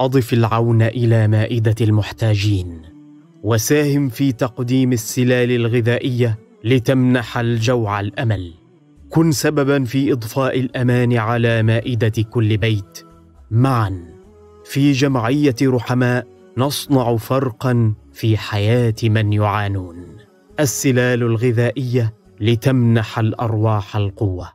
أضف العون إلى مائدة المحتاجين. وساهم في تقديم السلال الغذائية لتمنح الجوع الأمل. كن سببا في إضفاء الأمان على مائدة كل بيت. معا في جمعية رحماء نصنع فرقا في حياة من يعانون. السلال الغذائية لتمنح الأرواح القوة.